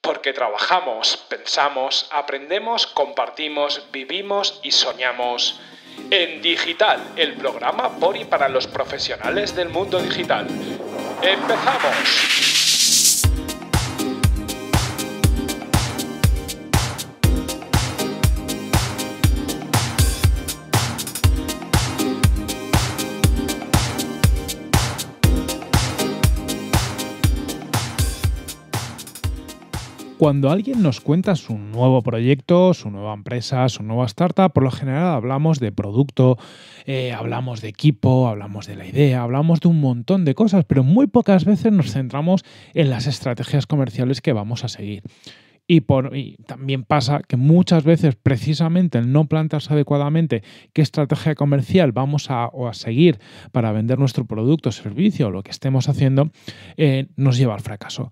Porque trabajamos, pensamos, aprendemos, compartimos, vivimos y soñamos. En Digital, el programa por y para los profesionales del mundo digital. ¡Empezamos! Cuando alguien nos cuenta su nuevo proyecto, su nueva empresa, su nueva startup, por lo general hablamos de producto, eh, hablamos de equipo, hablamos de la idea, hablamos de un montón de cosas, pero muy pocas veces nos centramos en las estrategias comerciales que vamos a seguir. Y, también pasa que muchas veces precisamente el no plantearse adecuadamente qué estrategia comercial vamos a, seguir para vender nuestro producto, servicio o lo que estemos haciendo, eh, nos lleva al fracaso.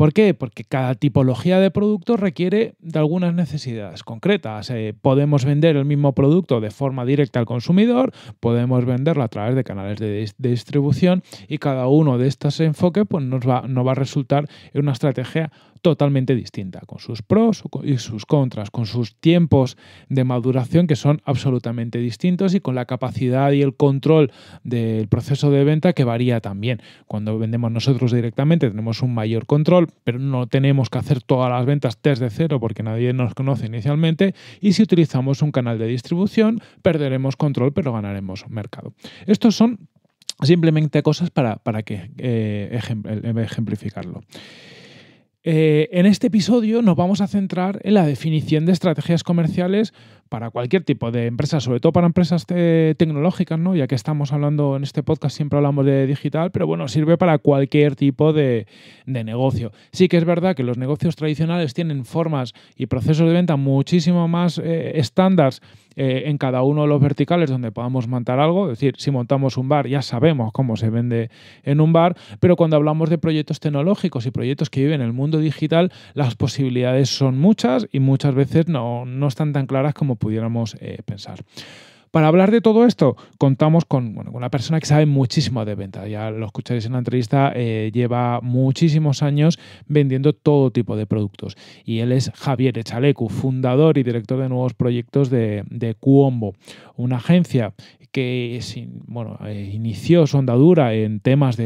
¿Por qué? Porque cada tipología de producto requiere de algunas necesidades concretas. Eh, podemos vender el mismo producto de forma directa al consumidor, podemos venderlo a través de canales de, distribución y cada uno de estos enfoques pues, nos, va, nos va a resultar en una estrategia totalmente distinta, con sus pros y sus contras, con sus tiempos de maduración que son absolutamente distintos y con la capacidad y el control del proceso de venta que varía también. Cuando vendemos nosotros directamente tenemos un mayor control, pero no tenemos que hacer todas las ventas desde cero porque nadie nos conoce inicialmente y si utilizamos un canal de distribución perderemos control pero ganaremos mercado. Estos son simplemente cosas para, para que eh, ejemplificarlo. Eh, en este episodio nos vamos a centrar en la definición de estrategias comerciales para cualquier tipo de empresa, sobre todo para empresas tecnológicas, ¿no? Ya que estamos hablando en este podcast, siempre hablamos de digital, pero bueno, sirve para cualquier tipo de, negocio. Sí que es verdad que los negocios tradicionales tienen formas y procesos de venta muchísimo más eh, estándares eh, en cada uno de los verticales donde podamos montar algo. Es decir, si montamos un bar, ya sabemos cómo se vende en un bar, pero cuando hablamos de proyectos tecnológicos y proyectos que viven en el mundo digital, las posibilidades son muchas y muchas veces no, no están tan claras como pudiéramos eh, pensar. Para hablar de todo esto, contamos con una persona que sabe muchísimo de venta. Ya lo escucharéis en la entrevista, eh, lleva muchísimos años vendiendo todo tipo de productos. Y él es Javier Echalecu, fundador y director de nuevos proyectos de, de Cuombo, una agencia que eh, inició su andadura en temas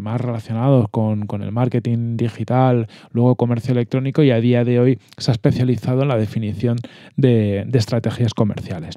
más relacionados con, el marketing digital, luego comercio electrónico y a día de hoy se ha especializado en la definición de, de estrategias comerciales.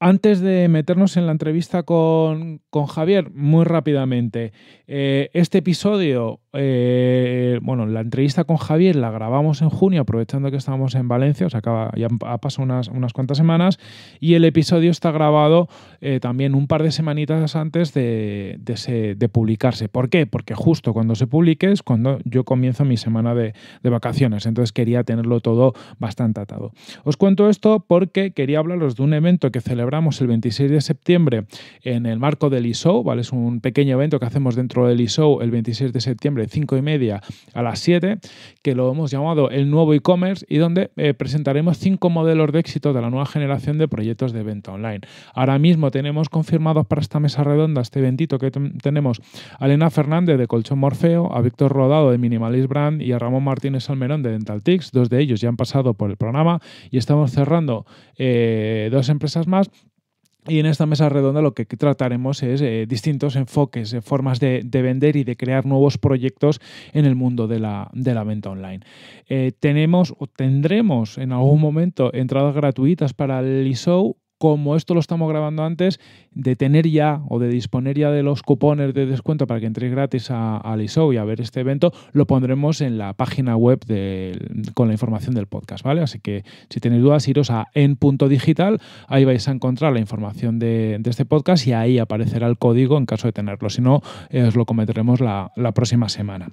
Antes de meternos en la entrevista con, Javier, muy rápidamente, eh, este episodio, eh, bueno, la entrevista con Javier la grabamos en junio, aprovechando que estábamos en Valencia, o sea, acaba, ya ha pasado unas, unas cuantas semanas, y el episodio está grabado eh, también un par de semanitas antes de, de, publicarse. ¿Por qué? Porque justo cuando se publique es cuando yo comienzo mi semana de, de vacaciones, entonces quería tenerlo todo bastante atado. Os cuento esto porque quería hablaros de un evento que celebramos el 26 de septiembre en el marco del ISO, ¿vale? Es un pequeño evento que hacemos dentro del ISO el 26 de septiembre, 5 y media a las 7, que lo hemos llamado el nuevo e-commerce y donde eh, presentaremos cinco modelos de éxito de la nueva generación de proyectos de venta online. Ahora mismo tenemos confirmados para esta mesa redonda, este eventito que tenemos a Elena Fernández de Colchón Morfeo, a Víctor Rodado de Minimalist Brand y a Ramón Martínez Almerón de Dental Dentaltix. Dos de ellos ya han pasado por el programa y estamos cerrando eh, dos empresas más y en esta mesa redonda lo que trataremos es eh, distintos enfoques, eh, formas de, vender y de crear nuevos proyectos en el mundo de la, venta online. Eh, tenemos o tendremos en algún momento entradas gratuitas para el e-show como esto lo estamos grabando antes, de tener ya o de disponer ya de los cupones de descuento para que entréis gratis a, a y a ver este evento, lo pondremos en la página web con la información del podcast, ¿vale? Así que si tenéis dudas, iros a en.digital, ahí vais a encontrar la información de, este podcast y ahí aparecerá el código en caso de tenerlo. Si no, eh, os lo cometeremos la próxima semana.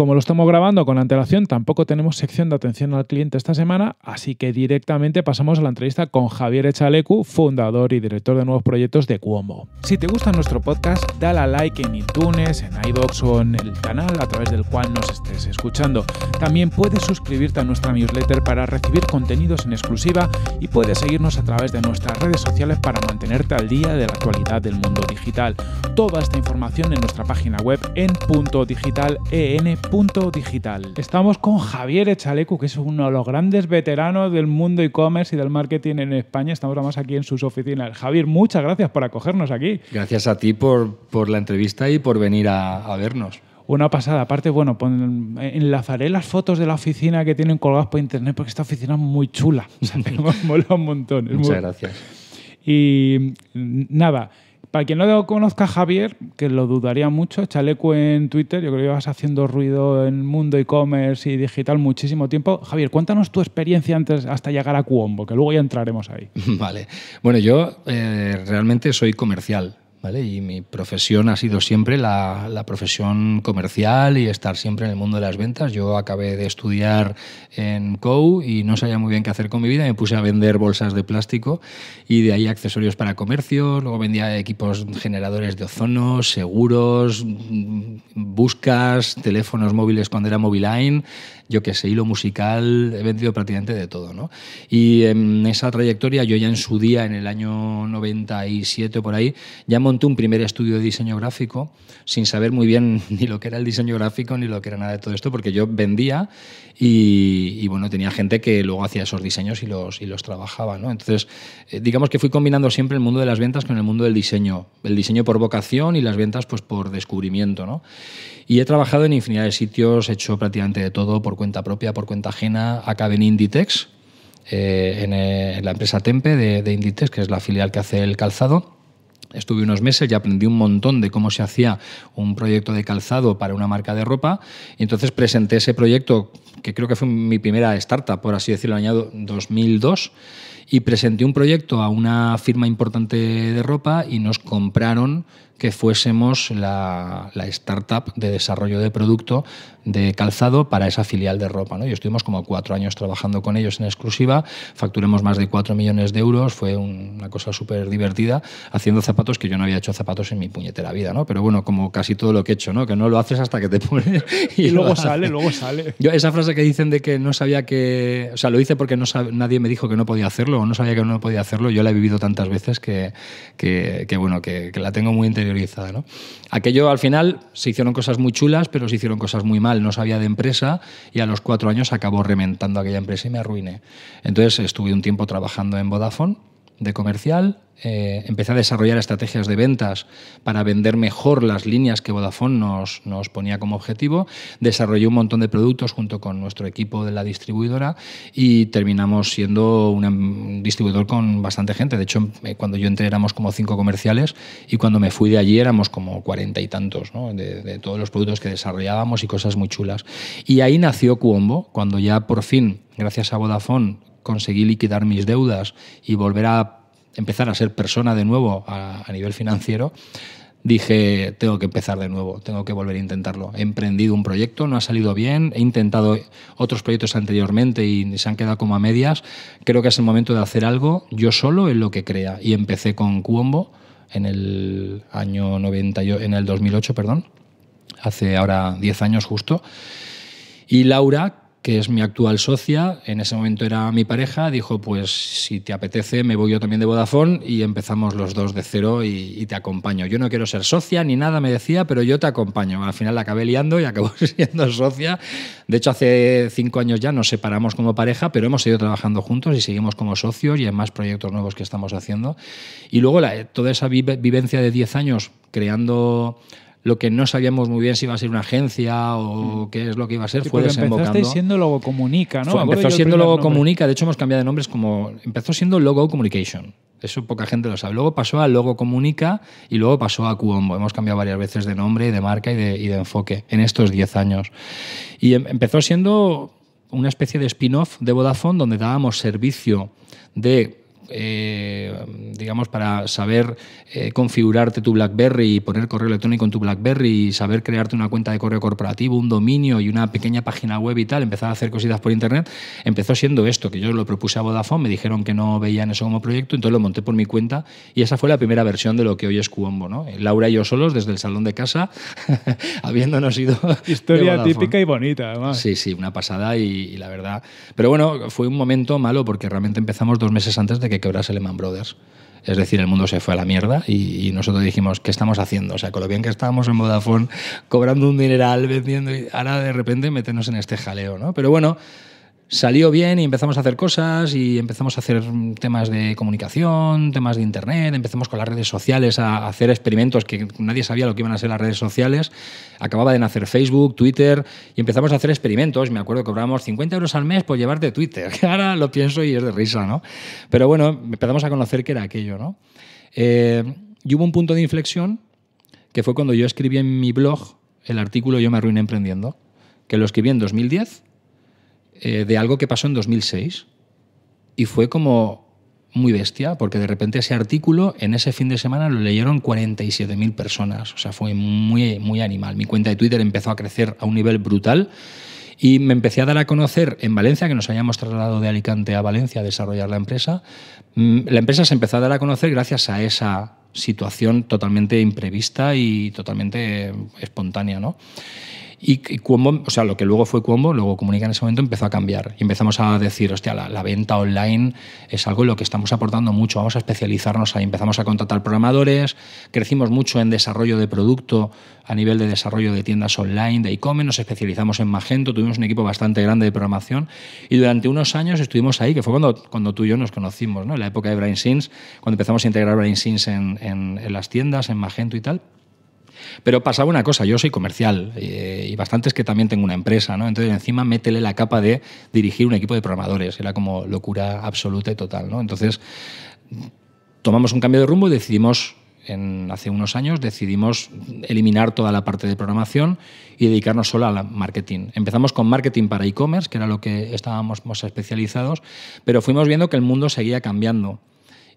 Como lo estamos grabando con antelación, tampoco tenemos sección de atención al cliente esta semana, así que directamente pasamos a la entrevista con Javier Echalecu, fundador y director de nuevos proyectos de Cuomo. Si te gusta nuestro podcast, dale a like en iTunes, en iBox o en el canal a través del cual nos estés escuchando. También puedes suscribirte a nuestra newsletter para recibir contenidos en exclusiva y puedes seguirnos a través de nuestras redes sociales para mantenerte al día de la actualidad del mundo digital. Toda esta información en nuestra página web en punto digital en Punto Digital. Estamos con Javier Echalecu, que es uno de los grandes veteranos del mundo e-commerce y del marketing en España. Estamos además aquí en sus oficinas. Javier, muchas gracias por acogernos aquí. Gracias a ti por, por la entrevista y por venir a, a vernos. Una pasada. Aparte, bueno, enlazaré las fotos de la oficina que tienen colgadas por internet porque esta oficina es muy chula. O sea, me mola un montón. Muchas gracias. Y nada, para quien no conozca a Javier, que lo dudaría mucho, chaleco en Twitter, yo creo que vas haciendo ruido en mundo e-commerce y digital muchísimo tiempo. Javier, cuéntanos tu experiencia antes hasta llegar a Cuombo, que luego ya entraremos ahí. Vale. Bueno, yo eh, realmente soy comercial. Y mi profesión ha sido siempre la, la, profesión comercial y estar siempre en el mundo de las ventas. Yo acabé de estudiar en COU y no sabía muy bien qué hacer con mi vida. Me puse a vender bolsas de plástico y de ahí accesorios para comercio. Luego vendía equipos generadores de ozono, seguros, buscas, teléfonos móviles cuando era Moviline yo qué sé, hilo musical, he vendido prácticamente de todo. ¿no? Y en esa trayectoria, yo ya en su día, en el año 97 o por ahí, ya monté un primer estudio de diseño gráfico sin saber muy bien ni lo que era el diseño gráfico ni lo que era nada de todo esto, porque yo vendía y, bueno, tenía gente que luego hacía esos diseños y los, y los trabajaba. ¿no? Entonces, eh, digamos que fui combinando siempre el mundo de las ventas con el mundo del diseño. El diseño por vocación y las ventas pues por descubrimiento. ¿no? Y he trabajado en infinidad de sitios, he hecho prácticamente de todo por cuenta propia, por cuenta ajena. Acabé en Inditex, eh, eh, en, la empresa Tempe de, Inditex, que es la filial que hace el calzado. Estuve unos meses y aprendí un montón de cómo se hacía un proyecto de calzado para una marca de ropa. Y entonces presenté ese proyecto, que creo que fue mi primera startup, por así decirlo, en el año 2002 y presenté un proyecto a una firma importante de ropa y nos compraron que fuésemos la, startup de desarrollo de producto de calzado para esa filial de ropa. ¿no? Y estuvimos como cuatro años trabajando con ellos en exclusiva, facturamos más de cuatro millones de euros, fue una cosa súper divertida, haciendo zapatos que yo no había hecho zapatos en mi puñetera vida, ¿no? pero bueno, como casi todo lo que he hecho, ¿no? que no lo haces hasta que te pones y, luego sale, luego sale. Yo, esa frase que dicen de que no sabía que, o sea, lo hice porque no nadie me dijo que no podía hacerlo no sabía que no podía hacerlo, yo la he vivido tantas veces que, que, bueno, que, que la tengo muy interior ¿no? Aquello al final se hicieron cosas muy chulas, pero se hicieron cosas muy mal. No sabía de empresa y a los cuatro años acabó rementando aquella empresa y me arruiné. Entonces estuve un tiempo trabajando en Vodafone de comercial eh, empecé a desarrollar estrategias de ventas para vender mejor las líneas que Vodafone nos, nos, ponía como objetivo. Desarrollé un montón de productos junto con nuestro equipo de la distribuidora y terminamos siendo un distribuidor con bastante gente. De hecho, eh, cuando yo entré éramos como cinco comerciales y cuando me fui de allí éramos como cuarenta y tantos de, de, todos los productos que desarrollábamos y cosas muy chulas. Y ahí nació Cuombo, cuando ya por fin, gracias a Vodafone, conseguí liquidar mis deudas y volver a empezar a ser persona de nuevo a, nivel financiero, dije, tengo que empezar de nuevo, tengo que volver a intentarlo. He emprendido un proyecto, no ha salido bien, he intentado otros proyectos anteriormente y se han quedado como a medias. Creo que es el momento de hacer algo yo solo en lo que crea. Y empecé con Cuombo en el año 90, en el 2008, perdón, hace ahora 10 años justo. Y Laura, que es mi actual socia, en ese momento era mi pareja, dijo, pues si te apetece me voy yo también de Vodafone y empezamos los dos de cero y, te acompaño. Yo no quiero ser socia ni nada, me decía, pero yo te acompaño. Al final la acabé liando y acabó siendo socia. De hecho, hace cinco años ya nos separamos como pareja, pero hemos seguido trabajando juntos y seguimos como socios y en más proyectos nuevos que estamos haciendo. Y luego toda esa vivencia de diez años creando lo que no sabíamos muy bien si iba a ser una agencia o mm. qué es lo que iba a ser fue desembocando. siendo Logo Comunica, ¿no? empezó siendo Logo Comunica, de hecho hemos cambiado de nombres como empezó siendo Logo Communication. Eso poca gente lo sabe. Luego pasó a Logo Comunica y luego pasó a Cuombo. Hemos cambiado varias veces de nombre, de marca y de, y de enfoque en estos 10 años. Y em, empezó siendo una especie de spin-off de Vodafone donde dábamos servicio de eh, digamos, para saber eh, configurarte tu BlackBerry y poner correo electrónico en tu BlackBerry y saber crearte una cuenta de correo corporativo, un dominio y una pequeña página web y tal, empezar a hacer cositas por Internet, empezó siendo esto, que yo lo propuse a Vodafone, me dijeron que no veían eso como proyecto, entonces lo monté por mi cuenta y esa fue la primera versión de lo que hoy es Cuombo. ¿no? Laura y yo solos desde el salón de casa, habiéndonos ido... Historia típica y bonita, además. Sí, sí, una pasada y, y la verdad... Pero bueno, fue un momento malo porque realmente empezamos dos meses antes de que que quebrase Lehman Brothers. Es decir, el mundo se fue a la mierda y, nosotros dijimos, ¿qué estamos haciendo? O sea, con lo bien que estábamos en Vodafone, cobrando un dineral, vendiendo, y ahora de repente meternos en este jaleo, ¿no? Pero bueno, salió bien y empezamos a hacer cosas y empezamos a hacer temas de comunicación, temas de internet, empezamos con las redes sociales a hacer experimentos que nadie sabía lo que iban a ser las redes sociales. Acababa de nacer Facebook, Twitter y empezamos a hacer experimentos. Me acuerdo que cobrábamos 50 euros al mes por llevarte Twitter. Ahora lo pienso y es de risa, ¿no? Pero bueno, empezamos a conocer qué era aquello, ¿no? Eh, y hubo un punto de inflexión que fue cuando yo escribí en mi blog el artículo Yo me arruiné emprendiendo, que lo escribí en 2010 eh, de algo que pasó en 2006 y fue como muy bestia, porque de repente ese artículo en ese fin de semana lo leyeron 47.000 personas, o sea, fue muy, muy animal. Mi cuenta de Twitter empezó a crecer a un nivel brutal y me empecé a dar a conocer en Valencia, que nos habíamos trasladado de Alicante a Valencia a desarrollar la empresa. Mm, la empresa se empezó a dar a conocer gracias a esa situación totalmente imprevista y totalmente espontánea, ¿no? Y, Cuombo, o sea, lo que luego fue Cuombo, luego Comunica en ese momento empezó a cambiar. Y empezamos a decir, hostia, la, venta online es algo en lo que estamos aportando mucho, vamos a especializarnos ahí. Empezamos a contratar programadores, crecimos mucho en desarrollo de producto a nivel de desarrollo de tiendas online, de e-commerce, nos especializamos en Magento, tuvimos un equipo bastante grande de programación y durante unos años estuvimos ahí, que fue cuando, cuando tú y yo nos conocimos, ¿no? en la época de BrainSins, cuando empezamos a integrar BrainSins en, en, en las tiendas, en Magento y tal. Pero pasaba una cosa, yo soy comercial eh, y bastante es que también tengo una empresa, ¿no? Entonces encima métele la capa de dirigir un equipo de programadores, era como locura absoluta y total, ¿no? Entonces tomamos un cambio de rumbo y decidimos hace unos años decidimos eliminar toda la parte de programación y dedicarnos solo al marketing. Empezamos con marketing para e-commerce, que era lo que estábamos más especializados, pero fuimos viendo que el mundo seguía cambiando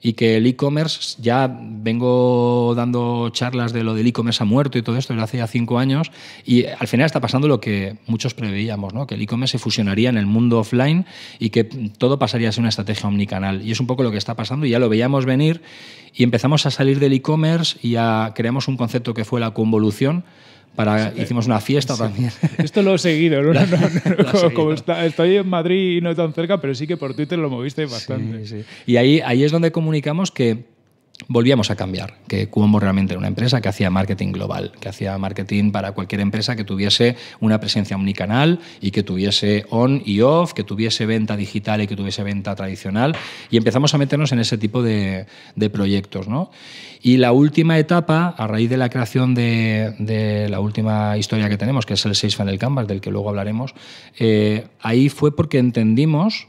y que el e-commerce, ya vengo dando charlas de lo del e-commerce ha muerto y todo esto desde hace ya cinco años, y al final está pasando lo que muchos preveíamos, ¿no? que el e-commerce se fusionaría en el mundo offline y que todo pasaría a ser una estrategia omnicanal. Y es un poco lo que está pasando y ya lo veíamos venir y empezamos a salir del e-commerce y ya creamos un concepto que fue la convolución, para, hicimos una fiesta también. Esto lo he seguido, ¿no? como, estoy en Madrid y no tan cerca, pero sí que por Twitter lo moviste bastante. y ahí, ahí es donde comunicamos que volvíamos a cambiar, que Cuomo realmente era una empresa que hacía marketing global, que hacía marketing para cualquier empresa que tuviese una presencia omnicanal y que tuviese on y off, que tuviese venta digital y que tuviese venta tradicional, y empezamos a meternos en ese tipo de, proyectos. ¿no? Y la última etapa, a raíz de la creación de, la última historia que tenemos, que es el 6 Funnel Canvas, del que luego hablaremos, eh, ahí fue porque entendimos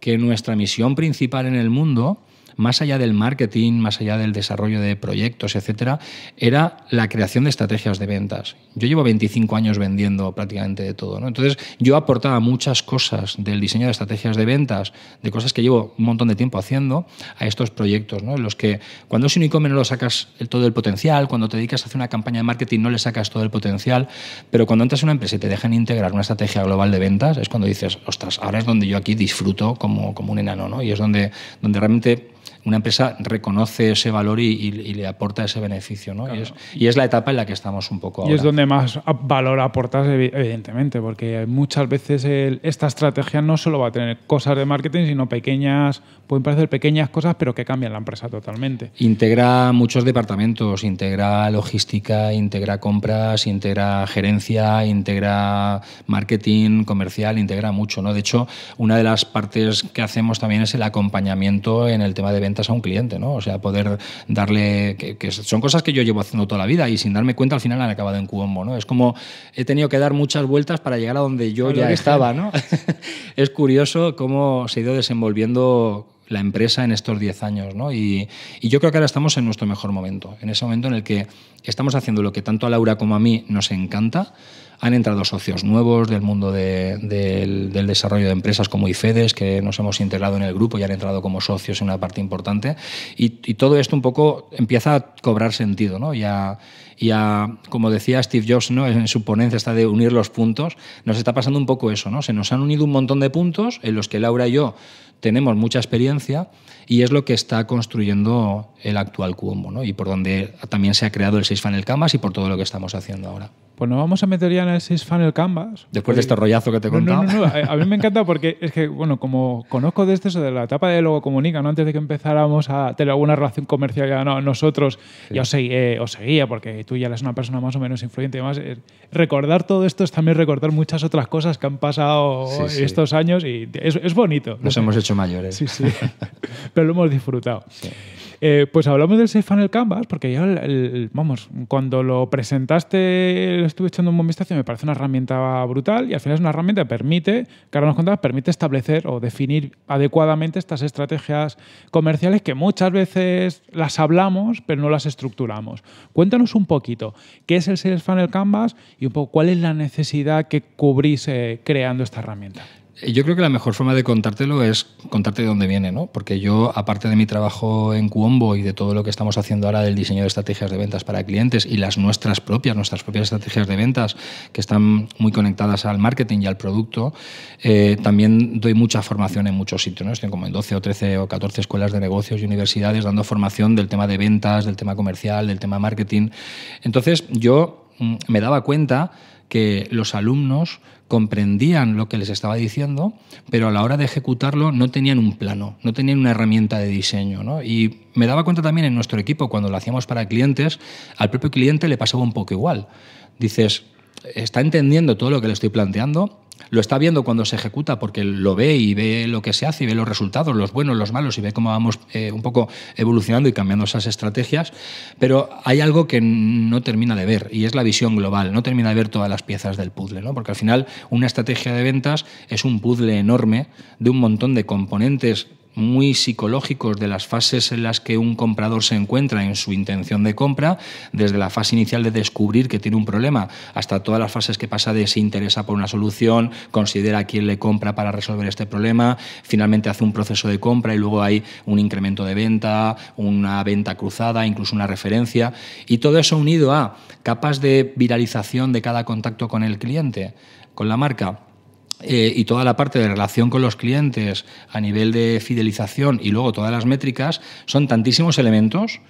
que nuestra misión principal en el mundo más allá del marketing, más allá del desarrollo de proyectos, etcétera, era la creación de estrategias de ventas. Yo llevo 25 años vendiendo prácticamente de todo. ¿no? Entonces, yo aportaba muchas cosas del diseño de estrategias de ventas, de cosas que llevo un montón de tiempo haciendo, a estos proyectos, ¿no? en los que cuando es un e-commerce no lo sacas todo el potencial, cuando te dedicas a hacer una campaña de marketing no le sacas todo el potencial, pero cuando entras en una empresa y te dejan integrar una estrategia global de ventas, es cuando dices, ostras, ahora es donde yo aquí disfruto como, como un enano, ¿no? y es donde, donde realmente una empresa reconoce ese valor y, le aporta ese beneficio. ¿no? Y, es, la etapa en la que estamos un poco ahora. Y es donde más valor aportas, evidentemente, porque muchas veces esta estrategia no solo va a tener cosas de marketing, sino pequeñas, pueden parecer pequeñas cosas, pero que cambian la empresa totalmente. Integra muchos departamentos, integra logística, integra compras, integra gerencia, integra marketing, comercial, integra mucho. ¿no? De hecho, una de las partes que hacemos también es el acompañamiento en el tema de ventas a un cliente, ¿no? O sea, poder darle, que, son cosas que yo llevo haciendo toda la vida y sin darme cuenta al final han acabado en Cuombo, ¿no? Es como he tenido que dar muchas vueltas para llegar a donde yo ya estaba, ¿no? es curioso cómo se ha ido desenvolviendo la empresa en estos 10 años. ¿no? Y, y, yo creo que ahora estamos en nuestro mejor momento, en ese momento en el que estamos haciendo lo que tanto a Laura como a mí nos encanta, han entrado socios nuevos del mundo del, desarrollo de empresas como IFEDES, que nos hemos integrado en el grupo y han entrado como socios en una parte importante. Y, todo esto un poco empieza a cobrar sentido. ¿no? Y, a, como decía Steve Jobs ¿no? en su ponencia está de unir los puntos, nos está pasando un poco eso. ¿no? Se nos han unido un montón de puntos en los que Laura y yo tenemos mucha experiencia y es lo que está construyendo el actual Cuombo ¿no? y por donde también se ha creado el 6 Funnel Canvas y por todo lo que estamos haciendo ahora. Pues nos vamos a meter ya en el Six Funnel Canvas. Después de este rollazo que te he No, contado. no, no, no, A, a mí me encanta porque es que, bueno, como conozco de esto, eso de la etapa de Logo Comunica, ¿no? antes de que empezáramos a tener alguna relación comercial ya no, nosotros, ya os, eh, os seguía porque tú ya eres una persona más o menos influyente y demás. eh, recordar todo esto es también recordar muchas otras cosas que han pasado Sí, sí. estos años y es, es bonito. no Nos hemos hecho mayores. Sí, sí. Pero lo hemos disfrutado. Eh, pues hablamos del Safe Funnel Canvas, porque yo, vamos, cuando lo presentaste, lo estuve echando un buen vistazo y me parece una herramienta brutal y al final es una herramienta que permite, que nos contabas, permite establecer o definir adecuadamente estas estrategias comerciales que muchas veces las hablamos, pero no las estructuramos. Cuéntanos un poquito, ¿qué es el Sales Funnel Canvas y un poco cuál es la necesidad que cubrís eh, creando esta herramienta? Yo creo que la mejor forma de contártelo es contarte de dónde viene, ¿no? Porque yo, aparte de mi trabajo en Cuombo y de todo lo que estamos haciendo ahora del diseño de estrategias de ventas para clientes y las nuestras propias, nuestras propias estrategias de ventas que están muy conectadas al marketing y al producto, eh, también doy mucha formación en muchos sitios, ¿no? Estoy como en 12 o 13 o 14 escuelas de negocios y universidades dando formación del tema de ventas, del tema comercial, del tema marketing. Entonces, yo mm, me daba cuenta que los alumnos comprendían lo que les estaba diciendo, pero a la hora de ejecutarlo no tenían un plano, no tenían una herramienta de diseño. ¿no? Y me daba cuenta también en nuestro equipo, cuando lo hacíamos para clientes, al propio cliente le pasaba un poco igual. Dices, está entendiendo todo lo que le estoy planteando, lo está viendo cuando se ejecuta porque lo ve y ve lo que se hace y ve los resultados, los buenos, los malos y ve cómo vamos eh, un poco evolucionando y cambiando esas estrategias, pero hay algo que no termina de ver y es la visión global, no termina de ver todas las piezas del puzzle, ¿no? porque al final una estrategia de ventas es un puzzle enorme de un montón de componentes muy psicológicos de las fases en las que un comprador se encuentra en su intención de compra, desde la fase inicial de descubrir que tiene un problema hasta todas las fases que pasa de se interesa por una solución, considera a quién le compra para resolver este problema, finalmente hace un proceso de compra y luego hay un incremento de venta, una venta cruzada, incluso una referencia, y todo eso unido a capas de viralización de cada contacto con el cliente, con la marca, eh, y toda la parte de relación con los clientes a nivel de fidelización y luego todas las métricas, son tantísimos elementos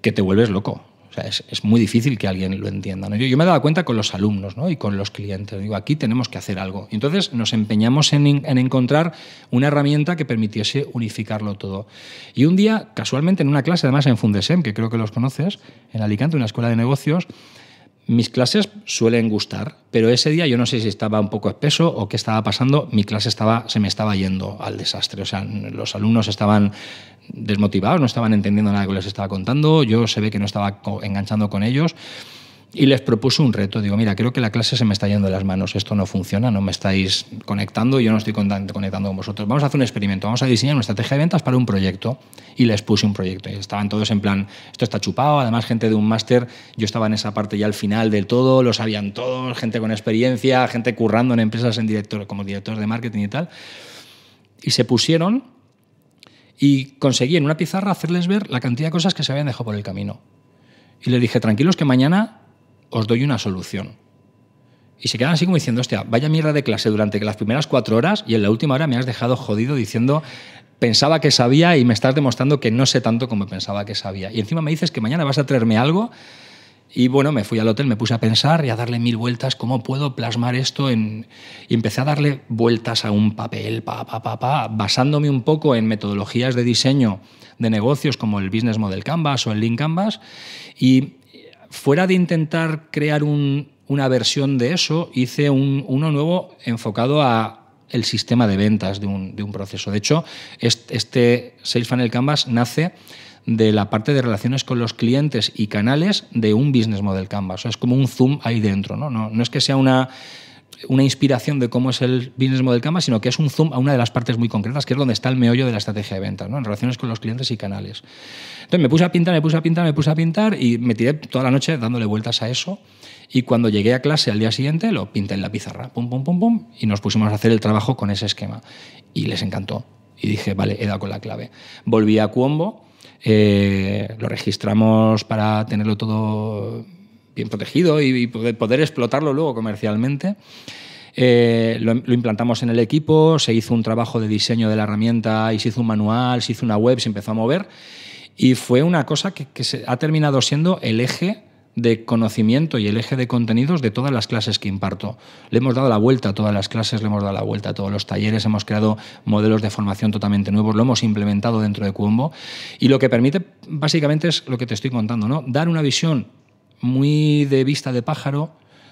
que te vuelves loco. Es, es muy difícil que alguien lo entienda. ¿no? Yo, yo me daba cuenta con los alumnos ¿no? y con los clientes. Digo, aquí tenemos que hacer algo. Y entonces nos empeñamos en, en encontrar una herramienta que permitiese unificarlo todo. Y un día, casualmente, en una clase, además en Fundesem, que creo que los conoces, en Alicante, una escuela de negocios, mis clases suelen gustar, pero ese día yo no sé si estaba un poco espeso o qué estaba pasando, mi clase estaba, se me estaba yendo al desastre. O sea, los alumnos estaban desmotivados, no estaban entendiendo nada que les estaba contando, yo se ve que no estaba enganchando con ellos. Y les propuse un reto. Digo, mira, creo que la clase se me está yendo de las manos. Esto no funciona, no me estáis conectando yo no estoy conectando con vosotros. Vamos a hacer un experimento. Vamos a diseñar una estrategia de ventas para un proyecto. Y les puse un proyecto. Y estaban todos en plan, esto está chupado. Además, gente de un máster, yo estaba en esa parte ya al final del todo, lo sabían todos, gente con experiencia, gente currando en empresas en director, como directores de marketing y tal. Y se pusieron y conseguí en una pizarra hacerles ver la cantidad de cosas que se habían dejado por el camino. Y les dije, tranquilos que mañana os doy una solución. Y se quedan así como diciendo, hostia, vaya mierda de clase durante las primeras cuatro horas y en la última hora me has dejado jodido diciendo, pensaba que sabía y me estás demostrando que no sé tanto como pensaba que sabía. Y encima me dices que mañana vas a traerme algo. Y bueno, me fui al hotel, me puse a pensar y a darle mil vueltas, ¿cómo puedo plasmar esto? En... Y empecé a darle vueltas a un papel, pa, pa, pa, pa, basándome un poco en metodologías de diseño de negocios como el Business Model Canvas o el Lean Canvas. Y fuera de intentar crear un- una versión de eso, hice un- uno nuevo enfocado a el sistema de ventas de un, proceso. De hecho, est- este Sales Funnel Canvas nace de la parte de relaciones con los clientes y canales de un Business Model Canvas. Es como un zoom ahí dentro. No, no es que sea una, una inspiración de cómo es el Business Model Canvas, sino que es un zoom a una de las partes muy concretas, que es donde está el meollo de la estrategia de ventas, ¿no? en relaciones con los clientes y canales. Entonces me puse a pintar, me puse a pintar, me puse a pintar y me tiré toda la noche dándole vueltas a eso. Y cuando llegué a clase al día siguiente, lo pinté en la pizarra, pum, pum, pum, pum, y nos pusimos a hacer el trabajo con ese esquema. Y les encantó. Y dije, vale, he dado con la clave. Volví a Cuombo, eh, lo registramos para tenerlo todo bien protegido y, poder, explotarlo luego comercialmente. Eh, lo, implantamos en el equipo, se hizo un trabajo de diseño de la herramienta y se hizo un manual, se hizo una web, se empezó a mover y fue una cosa que, que se ha terminado siendo el eje de conocimiento y el eje de contenidos de todas las clases que imparto. Le hemos dado la vuelta a todas las clases, le hemos dado la vuelta a todos los talleres, hemos creado modelos de formación totalmente nuevos, lo hemos implementado dentro de Cuombo y lo que permite básicamente es lo que te estoy contando, ¿no? Dar una visión muy de vista de pájaro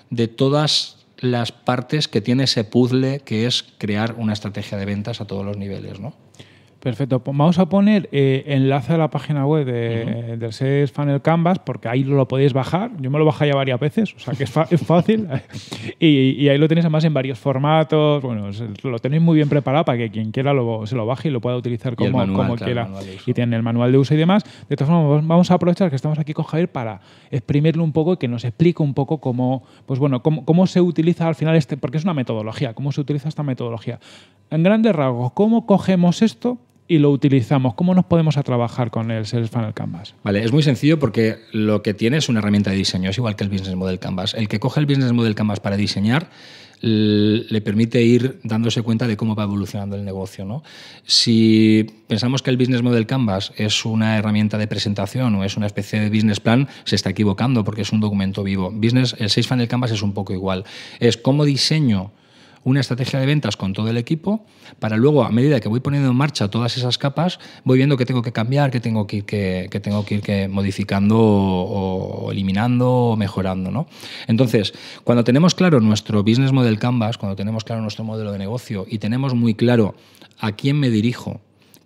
de todas las partes que tiene ese puzzle que es crear una estrategia de ventas a todos los niveles, ¿no? Perfecto. Pues vamos a poner eh, enlace a la página web de, del Sales Funnel Canvas, porque ahí lo podéis bajar. Yo me lo bajé ya varias veces, o sea que es, es fácil. y, ahí lo tenéis además en varios formatos. Bueno, lo tenéis muy bien preparado para que quien quiera lo, se lo baje y lo pueda utilizar como, como quiera. Y tiene el manual de uso y demás. De todas formas, vamos a aprovechar que estamos aquí con Javier para exprimirlo un poco y que nos explique un poco cómo, pues bueno, cómo, cómo se utiliza al final este, porque es una metodología, cómo se utiliza esta metodología. En grandes rasgos, ¿cómo cogemos esto? Y lo utilizamos? ¿Cómo nos podemos a trabajar con el Sales Funnel Canvas? Vale, es muy sencillo porque lo que tiene es una herramienta de diseño, es igual que el Business Model Canvas. El que coge el Business Model Canvas para diseñar le permite ir dándose cuenta de cómo va evolucionando el negocio. ¿no? Si pensamos que el Business Model Canvas es una herramienta de presentación o es una especie de business plan, se está equivocando porque es un documento vivo. Business, el Sales Funnel Canvas es un poco igual. Es cómo diseño una estrategia de ventas con todo el equipo para luego, a medida que voy poniendo en marcha todas esas capas, voy viendo qué tengo que cambiar, qué tengo que ir, que, tengo que ir modificando o, eliminando o mejorando. ¿no? Entonces, cuando tenemos claro nuestro business model canvas, cuando tenemos claro nuestro modelo de negocio y tenemos muy claro a quién me dirijo,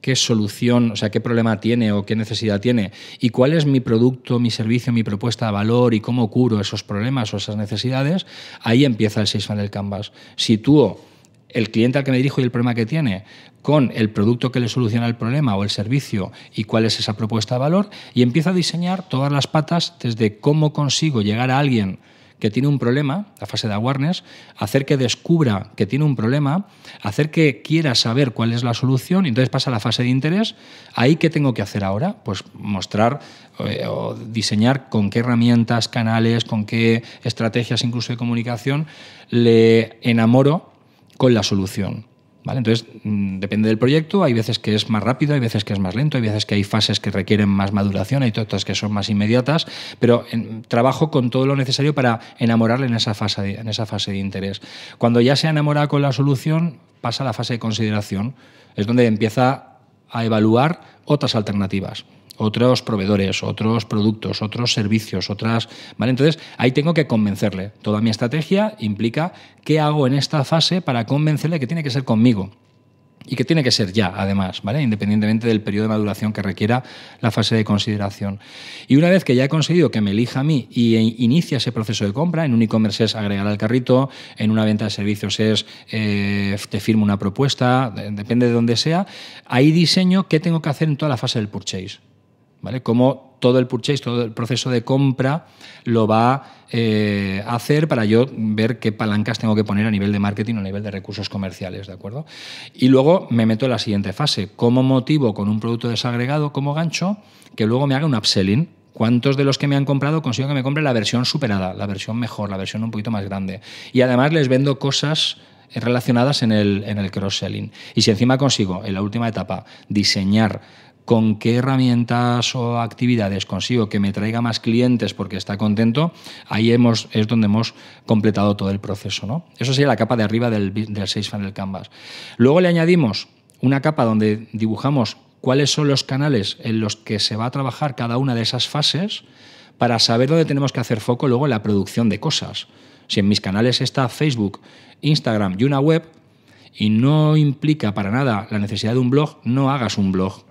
qué solución, o sea, qué problema tiene o qué necesidad tiene y cuál es mi producto, mi servicio, mi propuesta de valor y cómo curo esos problemas o esas necesidades, ahí empieza el Sales Funnel Canvas. Sitúo el cliente al que me dirijo y el problema que tiene con el producto que le soluciona el problema o el servicio y cuál es esa propuesta de valor y empiezo a diseñar todas las patas desde cómo consigo llegar a alguien que tiene un problema, la fase de awareness, hacer que descubra que tiene un problema, hacer que quiera saber cuál es la solución, y entonces pasa a la fase de interés. Ahí, ¿qué tengo que hacer ahora? Pues mostrar eh, o diseñar con qué herramientas, canales, con qué estrategias incluso de comunicación le enamoro con la solución. Entonces, mm, depende del proyecto, hay veces que es más rápido, hay veces que es más lento, hay veces que hay fases que requieren más maduración, hay otras que son más inmediatas, pero trabajo con todo lo necesario para enamorarle en esa, fase de, en esa fase de interés. Cuando ya se ha enamorado con la solución, pasa a la fase de consideración, es donde empieza a evaluar otras alternativas otros proveedores, otros productos, otros servicios, otras. ¿vale? Entonces, ahí tengo que convencerle. Toda mi estrategia implica qué hago en esta fase para convencerle que tiene que ser conmigo. Y que tiene que ser ya, además, ¿vale? independientemente del periodo de maduración que requiera la fase de consideración. Y una vez que ya he conseguido que me elija a mí y inicia ese proceso de compra, en un e-commerce es agregar al carrito, en una venta de servicios es eh, te firmo una propuesta, depende de dónde sea, ahí diseño qué tengo que hacer en toda la fase del purchase. ¿Vale? Cómo todo el purchase, todo el proceso de compra lo va eh, a hacer para yo ver qué palancas tengo que poner a nivel de marketing o a nivel de recursos comerciales, ¿de acuerdo? Y luego me meto en la siguiente fase, cómo motivo con un producto desagregado como gancho que luego me haga un upselling, ¿Cuántos de los que me han comprado consigo que me compre la versión superada, la versión mejor, la versión un poquito más grande? Y además les vendo cosas relacionadas en el, en el cross-selling. Y si encima consigo, en la última etapa, diseñar con qué herramientas o actividades consigo que me traiga más clientes porque está contento, ahí hemos, es donde hemos completado todo el proceso. ¿no? Eso sería la capa de arriba del, del Sales Funnel Canvas. Luego le añadimos una capa donde dibujamos cuáles son los canales en los que se va a trabajar cada una de esas fases para saber dónde tenemos que hacer foco luego en la producción de cosas. Si en mis canales está Facebook, Instagram y una web, y no implica para nada la necesidad de un blog, no hagas un blog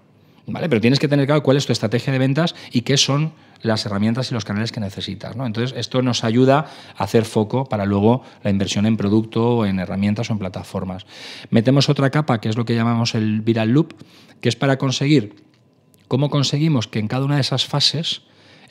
¿vale? Pero tienes que tener claro cuál es tu estrategia de ventas y qué son las herramientas y los canales que necesitas. ¿no? Entonces, esto nos ayuda a hacer foco para luego la inversión en producto, en herramientas o en plataformas. Metemos otra capa, que es lo que llamamos el viral loop, que es para conseguir, cómo conseguimos que en cada una de esas fases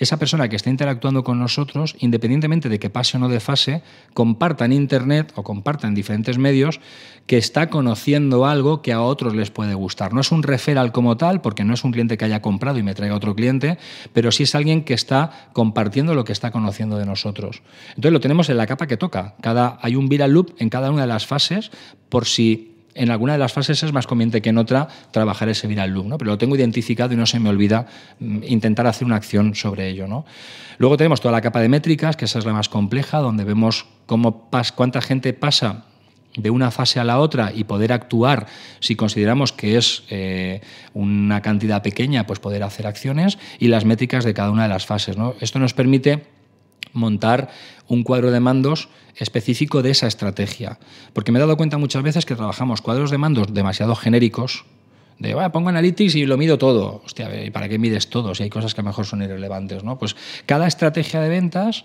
esa persona que está interactuando con nosotros, independientemente de que pase o no de fase, comparta en Internet o comparta en diferentes medios que está conociendo algo que a otros les puede gustar. No es un referral como tal, porque no es un cliente que haya comprado y me traiga otro cliente, pero sí es alguien que está compartiendo lo que está conociendo de nosotros. Entonces lo tenemos en la capa que toca. Cada, hay un viral loop en cada una de las fases por si en alguna de las fases es más conveniente que en otra trabajar ese viral loop, pero lo tengo identificado y no se me olvida mm, intentar hacer una acción sobre ello. ¿no? Luego tenemos toda la capa de métricas, que esa es la más compleja, donde vemos cuánta gente pasa de una fase a la otra y poder actuar si consideramos que es eh, una cantidad pequeña, pues poder hacer acciones y las métricas de cada una de las fases. ¿no? Esto nos permite montar un cuadro de mandos específico de esa estrategia. Porque me he dado cuenta muchas veces que trabajamos cuadros de mandos demasiado genéricos, de, pongo Analytics y lo mido todo. Hostia, ¿y para qué mides todo si hay cosas que a lo mejor son irrelevantes? ¿no? Pues cada estrategia de ventas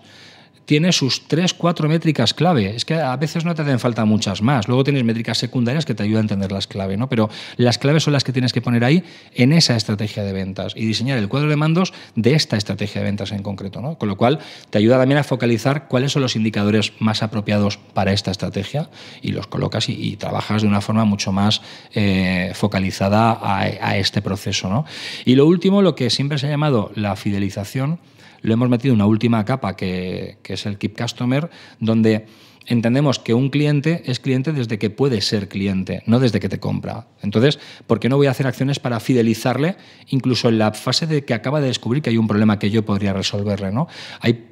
tiene sus tres, cuatro métricas clave. Es que a veces no te hacen falta muchas más. Luego tienes métricas secundarias que te ayudan a entender las claves, ¿no? Pero las claves son las que tienes que poner ahí en esa estrategia de ventas y diseñar el cuadro de mandos de esta estrategia de ventas en concreto, ¿no? Con lo cual te ayuda también a focalizar cuáles son los indicadores más apropiados para esta estrategia y los colocas y, trabajas de una forma mucho más eh, focalizada a, a este proceso, ¿no? Y lo último, lo que siempre se ha llamado la fidelización, lo hemos metido una última capa que, es el Keep Customer, donde entendemos que un cliente es cliente desde que puede ser cliente, no desde que te compra. Entonces, ¿por qué no voy a hacer acciones para fidelizarle incluso en la fase de que acaba de descubrir que hay un problema que yo podría resolverle? ¿no? Hay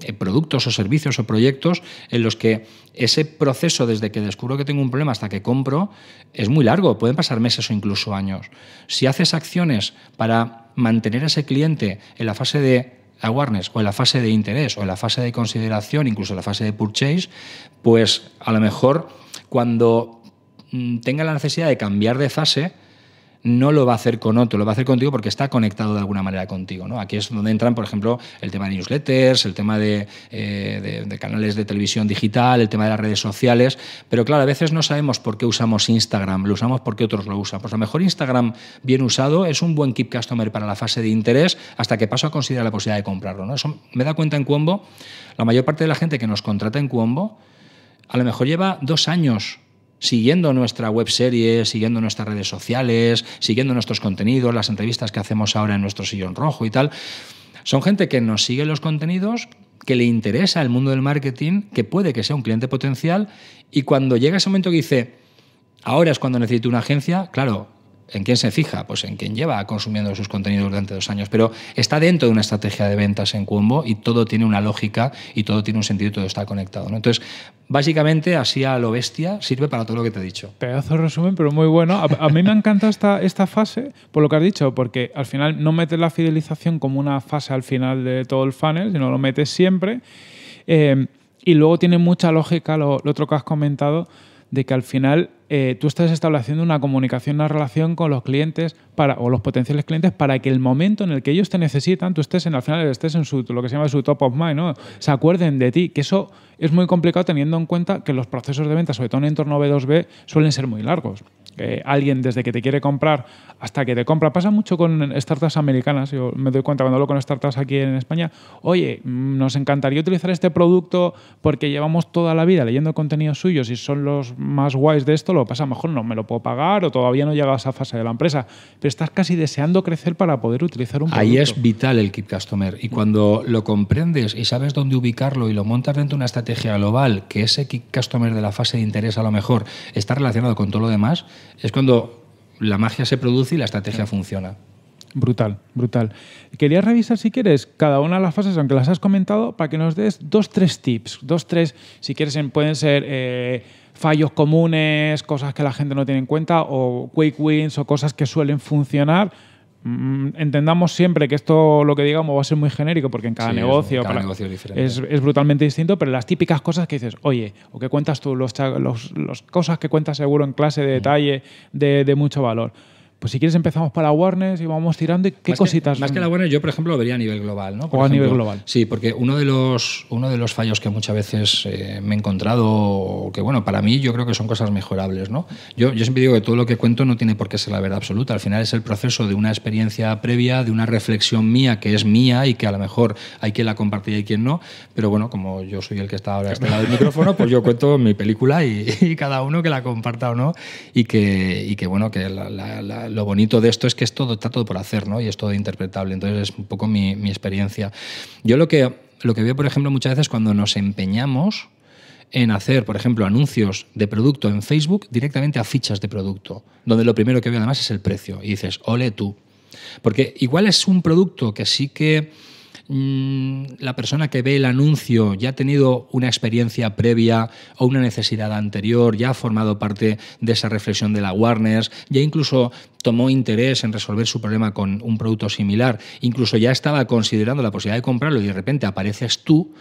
eh, productos o servicios o proyectos en los que ese proceso desde que descubro que tengo un problema hasta que compro es muy largo, pueden pasar meses o incluso años. Si haces acciones para mantener a ese cliente en la fase de awareness o en la fase de interés o en la fase de consideración, incluso en la fase de purchase, pues a lo mejor cuando mm, tenga la necesidad de cambiar de fase, no lo va a hacer con otro, lo va a hacer contigo porque está conectado de alguna manera contigo. ¿no? Aquí es donde entran, por ejemplo, el tema de newsletters, el tema eh, de, canales de televisión digital, el tema de las redes sociales. Pero claro, a veces no sabemos por qué usamos Instagram, lo usamos porque otros lo usan. Pues a lo mejor Instagram bien usado es un buen keep customer para la fase de interés hasta que paso a considerar la posibilidad de comprarlo. ¿no? Me da cuenta en Cuombo, la mayor parte de la gente que nos contrata en Cuombo a lo mejor lleva dos años siguiendo nuestra web serie, siguiendo nuestras redes sociales, siguiendo nuestros contenidos, las entrevistas que hacemos ahora en nuestro sillón rojo y tal. Son gente que nos sigue los contenidos, que le interesa el mundo del marketing, que puede que sea un cliente potencial y cuando llega ese momento que dice, ahora es cuando necesito una agencia, claro, ¿En quién se fija? Pues en quien lleva consumiendo sus contenidos durante dos años. Pero está dentro de una estrategia de ventas en Cuombo y todo tiene una lógica y todo tiene un sentido y todo está conectado. ¿no? Entonces, básicamente, así a lo bestia, sirve para todo lo que te he dicho. Pedazo de resumen, pero muy bueno. A, mí me encanta esta, esta fase, por lo que has dicho, porque al final no metes la fidelización como una fase al final de todo el funnel, sino lo metes siempre. Eh, y luego tiene mucha lógica lo, lo otro que has comentado de que al final eh, tú estás estableciendo una comunicación, una relación con los clientes para, o los potenciales clientes para que el momento en el que ellos te necesitan, tú estés en, al final estés en su, lo que se llama su top of mind, ¿no? se acuerden de ti, que eso es muy complicado teniendo en cuenta que los procesos de venta, sobre todo en entorno B2B, suelen ser muy largos. Alguien desde que te quiere comprar hasta que te compra, pasa mucho con startups americanas, yo me doy cuenta cuando hablo con startups aquí en España, oye, mm, nos encantaría utilizar este producto porque llevamos toda la vida leyendo contenidos suyos y son los más guays de esto, lo pasa, mejor no me lo puedo pagar o todavía no llega a esa fase de la empresa, pero estás casi deseando crecer para poder utilizar un producto. Ahí es vital el Keep Customer. Y cuando lo comprendes y sabes dónde ubicarlo y lo montas dentro de una estrategia global, que ese customer de la fase de interés a lo mejor está relacionado con todo lo demás, es cuando la magia se produce y la estrategia funciona. Brutal, brutal. Quería revisar, si quieres, cada una de las fases, aunque las has comentado, para que nos des dos, tres tips. Dos, tres, si quieres, pueden ser eh, fallos comunes, cosas que la gente no tiene en cuenta, o quick wins, o cosas que suelen funcionar entendamos siempre que esto lo que digamos va a ser muy genérico porque en cada negocio, es, es, brutalmente distinto, pero las típicas cosas que dices, oye, o que cuentas tú, los, los, cosas que cuentas seguro en clase de mm. detalle de, de mucho valor. Pues si quieres empezamos para awareness y vamos tirando. ¿Y qué cositas? más que la awareness, yo por ejemplo lo vería a nivel global, ¿no? o a nivel global. Sí, porque uno de los uno de los fallos que muchas veces eh, me he encontrado, que bueno, para mí yo creo que son cosas mejorables, ¿no? Yo, yo siempre digo que todo lo que cuento no tiene por qué ser la verdad absoluta. Al final es el proceso de una experiencia previa, de una reflexión mía que es mía y que a lo mejor hay quien la compartir y quien no. Pero bueno, como yo soy el que está ahora a este lado del micrófono, pues yo cuento mi película y, cada uno que la comparta o no y que, y que bueno, que la lo bonito de esto es que es todo, está todo por hacer, ¿no? Y es todo interpretable. Entonces es un poco mi, experiencia. Yo lo que, lo que veo, por ejemplo, muchas veces cuando nos empeñamos en hacer, por ejemplo, anuncios de producto en Facebook directamente a fichas de producto, donde lo primero que veo además es el precio. Y dices, ole tú. Porque igual es un producto que sí que mm, la persona que ve el anuncio ya ha tenido una experiencia previa o una necesidad anterior, ya ha formado parte de esa reflexión de la Warner, ya incluso tomó interés en resolver su problema con un producto similar, incluso ya estaba considerando la posibilidad de comprarlo y de repente apareces tú,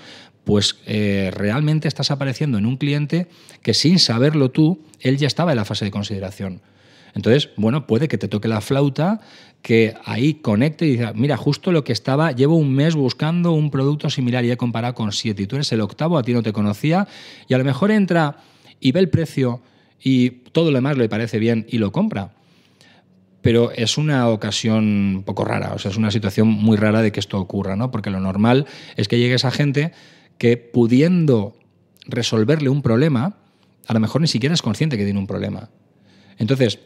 pues eh, realmente estás apareciendo en un cliente que sin saberlo tú, él ya estaba en la fase de consideración. Entonces, bueno, puede que te toque la flauta, que ahí conecte y diga, mira, justo lo que estaba, llevo un mes buscando un producto similar y he comparado con siete, y tú eres el octavo, a ti no te conocía, y a lo mejor entra y ve el precio y todo lo demás le parece bien y lo compra. Pero es una ocasión un poco rara, o sea, es una situación muy rara de que esto ocurra, ¿no? Porque lo normal es que llegue esa gente que pudiendo resolverle un problema, a lo mejor ni siquiera es consciente que tiene un problema. Entonces,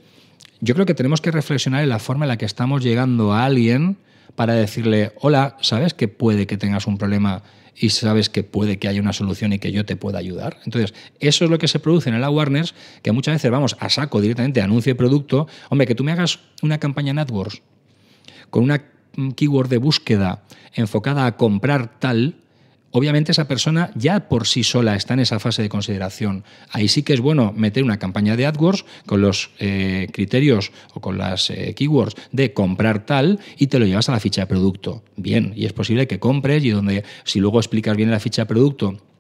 yo creo que tenemos que reflexionar en la forma en la que estamos llegando a alguien para decirle, hola, ¿sabes que puede que tengas un problema y sabes que puede que haya una solución y que yo te pueda ayudar? Entonces, eso es lo que se produce en el awareness, que muchas veces vamos a saco directamente, anuncio de producto. Hombre, que tú me hagas una campaña networks con una keyword de búsqueda enfocada a comprar tal, obviamente esa persona ya por sí sola está en esa fase de consideración. Ahí sí que es bueno meter una campaña de AdWords con los eh, criterios o con las eh, keywords de comprar tal y te lo llevas a la ficha de producto. Bien, y es posible que compres y donde si luego explicas bien la ficha de producto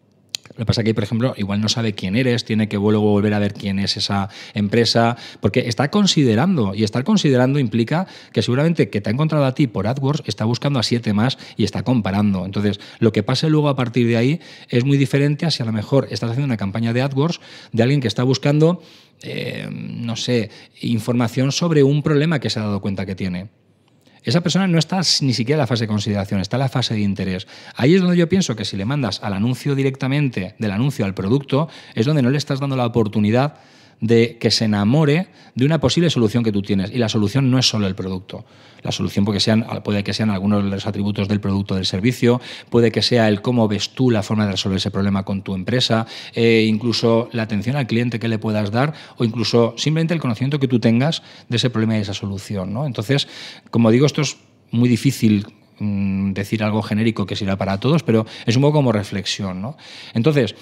lo que pasa es que, por ejemplo, igual no sabe quién eres, tiene que luego volver a ver quién es esa empresa, porque está considerando, y estar considerando implica que seguramente que te ha encontrado a ti por AdWords está buscando a siete más y está comparando. Entonces, lo que pase luego a partir de ahí es muy diferente a si a lo mejor estás haciendo una campaña de AdWords de alguien que está buscando, eh, no sé, información sobre un problema que se ha dado cuenta que tiene. Esa persona no está ni siquiera en la fase de consideración, está en la fase de interés. Ahí es donde yo pienso que si le mandas al anuncio directamente, del anuncio al producto, es donde no le estás dando la oportunidad de que se enamore de una posible solución que tú tienes. Y la solución no es solo el producto. La solución puede que sean, algunos de los atributos del producto o del servicio, puede que sea el cómo ves tú la forma de resolver ese problema con tu empresa, eh, incluso la atención al cliente que le puedas dar o incluso simplemente el conocimiento que tú tengas de ese problema y esa solución. ¿no? Entonces, como digo, esto es muy difícil mm, decir algo genérico que sirva para todos, pero es un poco como reflexión. ¿no? Entonces,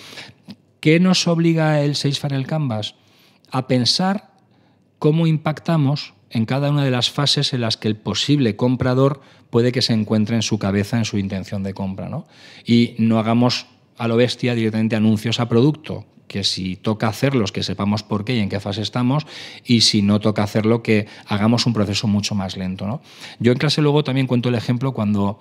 ¿qué nos obliga el Sales Funnel Canvas? A pensar cómo impactamos en cada una de las fases en las que el posible comprador puede que se encuentre en su cabeza en su intención de compra. ¿no? Y no hagamos a lo bestia directamente anuncios a producto, que si toca hacerlos, que sepamos por qué y en qué fase estamos, y si no toca hacerlo, que hagamos un proceso mucho más lento. ¿no? Yo en clase luego también cuento el ejemplo cuando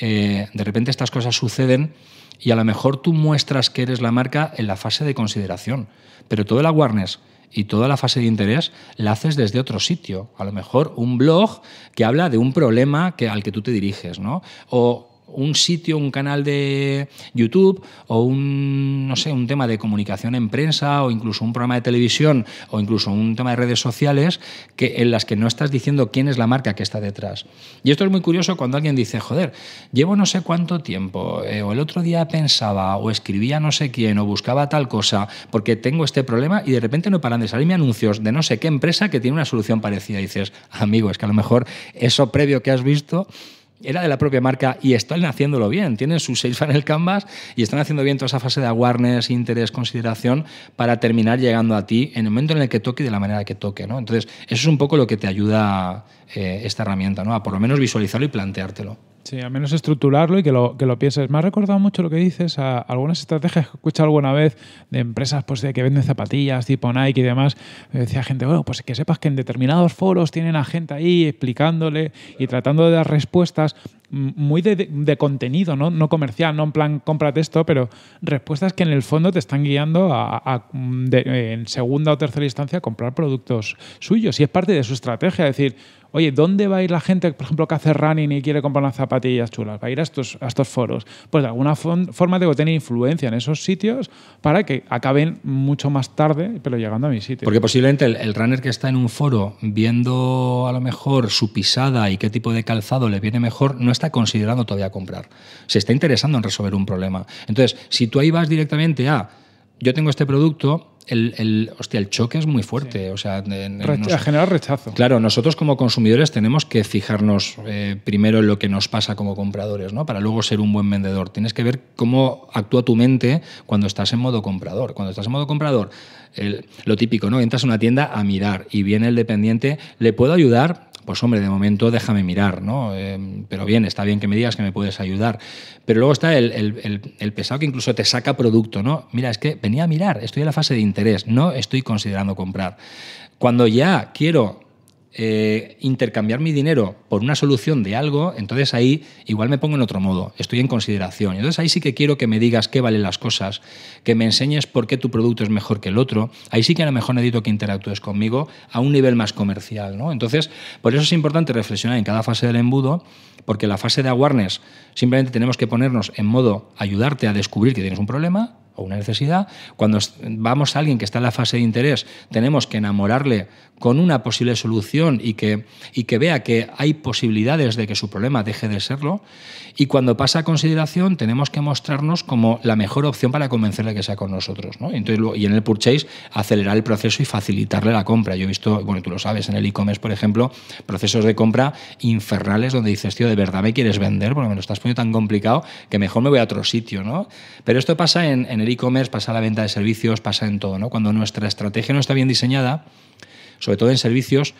eh, de repente estas cosas suceden y a lo mejor tú muestras que eres la marca en la fase de consideración, pero todo el awareness y toda la fase de interés la haces desde otro sitio. A lo mejor un blog que habla de un problema que, al que tú te diriges, ¿no? O un sitio, un canal de YouTube o un, no sé, un tema de comunicación en prensa o incluso un programa de televisión o incluso un tema de redes sociales que, en las que no estás diciendo quién es la marca que está detrás. Y esto es muy curioso cuando alguien dice, joder, llevo no sé cuánto tiempo, eh, o el otro día pensaba o escribía no sé quién o buscaba tal cosa porque tengo este problema y de repente no paran de salirme anuncios de no sé qué empresa que tiene una solución parecida. Y dices, amigo, es que a lo mejor eso previo que has visto era de la propia marca y están haciéndolo bien. Tienen su sales funnel canvas y están haciendo bien toda esa fase de awareness, interés, consideración para terminar llegando a ti en el momento en el que toque y de la manera que toque. ¿no? Entonces, eso es un poco lo que te ayuda eh, esta herramienta, ¿no? a por lo menos visualizarlo y planteártelo. Sí, al menos estructurarlo y que lo, que lo pienses. Me ha recordado mucho lo que dices a algunas estrategias que he escuchado alguna vez de empresas pues, que venden zapatillas tipo Nike y demás. Decía gente, bueno, pues que sepas que en determinados foros tienen a gente ahí explicándole y tratando de dar respuestas muy de, contenido, ¿no? no comercial, no en plan cómprate esto, pero respuestas que en el fondo te están guiando a, en segunda o tercera instancia a comprar productos suyos. Y es parte de su estrategia, es decir, Oye, ¿dónde va a ir la gente, por ejemplo, que hace running y quiere comprar unas zapatillas chulas? ¿Va a ir a estos, foros? Pues de alguna forma tengo que tener influencia en esos sitios para que acaben mucho más tarde, pero llegando a mi sitio. Porque posiblemente el, runner que está en un foro viendo a lo mejor su pisada y qué tipo de calzado le viene mejor, no está considerando todavía comprar. Se está interesando en resolver un problema. Entonces, si tú ahí vas directamente a yo tengo este producto, el, el, hostia, el choque es muy fuerte. O sea, generar rechazo. Claro, nosotros como consumidores tenemos que fijarnos eh, primero en lo que nos pasa como compradores, ¿no? Para luego ser un buen vendedor. Tienes que ver cómo actúa tu mente cuando estás en modo comprador. Cuando estás en modo comprador, lo típico, ¿no? Entras a una tienda a mirar y viene el dependiente, ¿le puedo ayudar? Pues hombre, de momento déjame mirar, ¿no? Eh, pero bien, está bien que me digas que me puedes ayudar. Pero luego está el, pesado que incluso te saca producto, ¿no? Mira, es que venía a mirar, estoy en la fase de interés, no estoy considerando comprar. Cuando ya quiero eh, intercambiar mi dinero por una solución de algo, entonces ahí igual me pongo en otro modo, estoy en consideración. Entonces ahí sí que quiero que me digas qué valen las cosas, que me enseñes por qué tu producto es mejor que el otro. Ahí sí que a lo mejor necesito que interactúes conmigo a un nivel más comercial. ¿no? Entonces, por eso es importante reflexionar en cada fase del embudo, porque la fase de awareness simplemente tenemos que ponernos en modo ayudarte a descubrir que tienes un problema, o una necesidad. Cuando vamos a alguien que está en la fase de interés, tenemos que enamorarle con una posible solución y que, y que vea que hay posibilidades de que su problema deje de serlo. Y cuando pasa a consideración, tenemos que mostrarnos como la mejor opción para convencerle que sea con nosotros. ¿no? Entonces, y en el purchase, acelerar el proceso y facilitarle la compra. Yo he visto, bueno, tú lo sabes, en el e-commerce, por ejemplo, procesos de compra infernales donde dices, tío, ¿de verdad me quieres vender? Porque me lo estás poniendo tan complicado que mejor me voy a otro sitio. ¿no? Pero esto pasa en, en el e-commerce, pasa la venta de servicios, pasa en todo. ¿no? Cuando nuestra estrategia no está bien diseñada, sobre todo en servicios,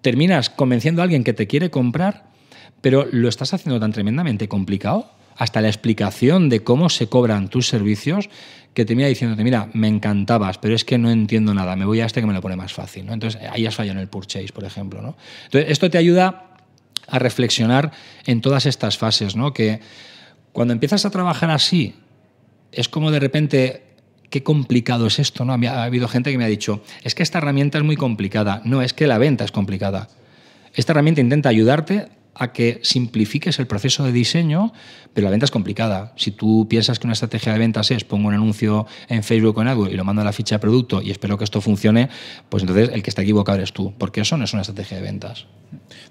terminas convenciendo a alguien que te quiere comprar, pero lo estás haciendo tan tremendamente complicado, hasta la explicación de cómo se cobran tus servicios, que termina diciéndote, mira, me encantabas, pero es que no entiendo nada, me voy a este que me lo pone más fácil. ¿no? Entonces, ahí has fallado en el purchase, por ejemplo. ¿no? Entonces, esto te ayuda a reflexionar en todas estas fases, ¿no? que cuando empiezas a trabajar así, es como de repente qué complicado es esto, ¿no? Ha habido gente que me ha dicho, es que esta herramienta es muy complicada. No, es que la venta es complicada. Esta herramienta intenta ayudarte a que simplifiques el proceso de diseño, pero la venta es complicada. Si tú piensas que una estrategia de ventas es pongo un anuncio en Facebook o en AdWords y lo mando a la ficha de producto y espero que esto funcione, pues entonces el que está equivocado eres tú, porque eso no es una estrategia de ventas.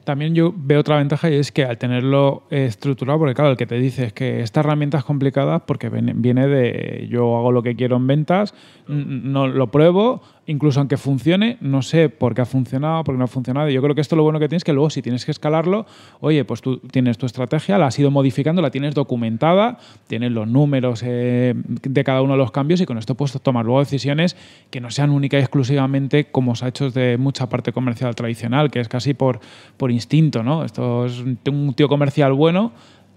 También yo veo otra ventaja y es que al tenerlo estructurado, porque claro, el que te dice es que esta herramienta es complicada porque viene de yo hago lo que quiero en ventas, no lo pruebo, incluso aunque funcione, no sé por qué ha funcionado, por qué no ha funcionado. Y yo creo que esto lo bueno que tienes que luego si tienes que escalarlo, oye, pues tú tienes tu estrategia, la has ido modificando, la tienes documentada, tienes los números eh, de cada uno de los cambios y con esto puedes tomar luego decisiones que no sean únicas y exclusivamente como se ha hecho de mucha parte comercial tradicional, que es casi por, por instinto, ¿no? Esto es un tío comercial bueno,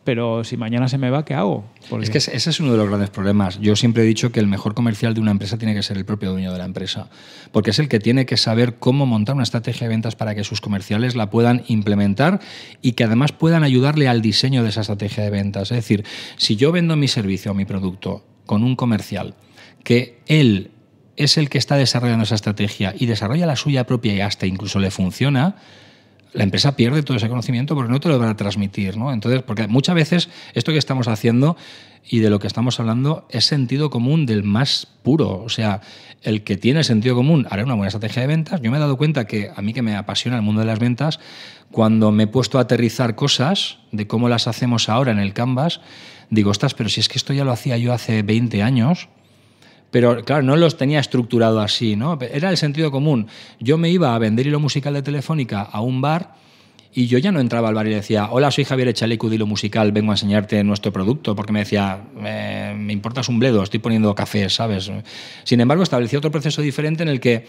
pero si mañana se me va, ¿qué hago? Es que ese es uno de los grandes problemas. Yo siempre he dicho que el mejor comercial de una empresa tiene que ser el propio dueño de la empresa, porque es el que tiene que saber cómo montar una estrategia de ventas para que sus comerciales la puedan implementar y que además puedan ayudarle al diseño de esa estrategia de ventas. Es decir, si yo vendo mi servicio o mi producto con un comercial que él es el que está desarrollando esa estrategia y desarrolla la suya propia y hasta incluso le funciona, la empresa pierde todo ese conocimiento porque no te lo van a transmitir, ¿no? Entonces, porque muchas veces esto que estamos haciendo y de lo que estamos hablando es sentido común del más puro. O sea, el que tiene sentido común hará una buena estrategia de ventas. Yo me he dado cuenta que a mí que me apasiona el mundo de las ventas, cuando me he puesto a aterrizar cosas de cómo las hacemos ahora en el Canvas, digo, ostras, pero si es que esto ya lo hacía yo hace 20 años, pero claro, no los tenía estructurado así, ¿no? Era el sentido común. Yo me iba a vender hilo musical de Telefónica a un bar y yo ya no entraba al bar y decía, hola, soy Javier Echalecu de Hilo Musical, vengo a enseñarte nuestro producto, porque me decía, me importas un bledo, estoy poniendo café, ¿sabes? Sin embargo, establecí otro proceso diferente en el que